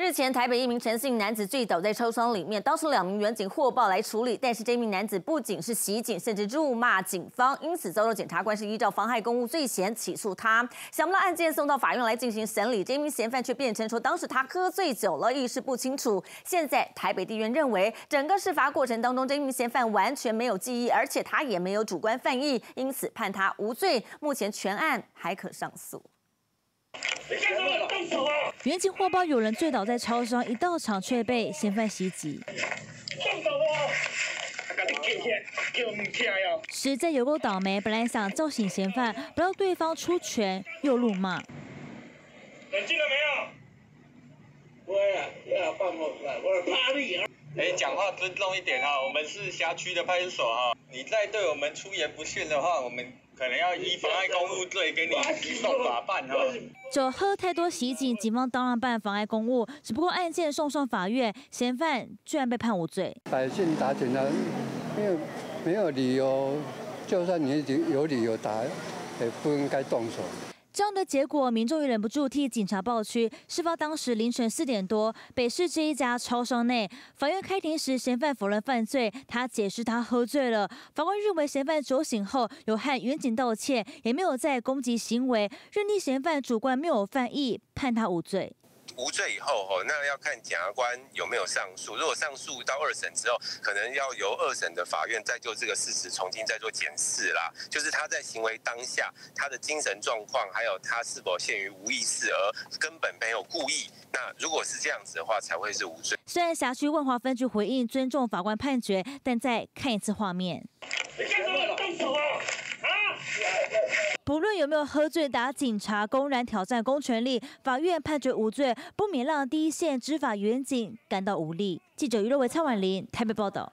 日前，台北一名陈姓男子醉倒在车窗里面，当时两名员警获报来处理，但是这名男子不仅是袭警，甚至辱骂警方，因此遭到检察官是依照妨害公务罪嫌起诉他。想不到案件送到法院来进行审理，这名嫌犯却辩称说当时他喝醉酒了，意识不清楚。现在台北地院认为，整个事发过程当中，这名嫌犯完全没有记忆，而且他也没有主观犯意，因此判他无罪。目前全案还可上诉。远警获报有人醉倒在超商，一到场却被嫌犯袭击。实在有够倒霉，本来想叫醒嫌犯，不料对方出拳又怒骂。冷静了没有？我呀，要放我我怕你。哎，讲话尊重一点哈，我们是辖区的派出所哈，你再对我们出言不逊的话，我们。可能要依妨碍公务罪给你移送法办哈。酒喝太多袭警，警方当然办妨碍公务，只不过案件送上法院，嫌犯居然被判无罪。百姓打警察，没有没有理由，就算你有理由打，也不应该动手。这样的结果，民众也忍不住替警察抱屈。事发当时凌晨四点多，北市这一家超商内，法院开庭时，嫌犯否认犯罪，他解释他喝醉了。法官认为嫌犯酒醒后有和远景道歉，也没有再攻击行为，认定嫌犯主观没有犯意，判他无罪。无罪以后，哦，那要看检察官有没有上诉。如果上诉到二审之后，可能要由二审的法院再就这个事实重新再做检视啦。就是他在行为当下，他的精神状况，还有他是否陷于无意识而根本没有故意。那如果是这样子的话，才会是无罪。虽然辖区万华分局回应尊重法官判决，但再看一次画面。不论有没有喝醉打警察，公然挑战公权力，法院判决无罪，不免让第一线执法员警感到无力。记者余若维、蔡婉玲台北报道。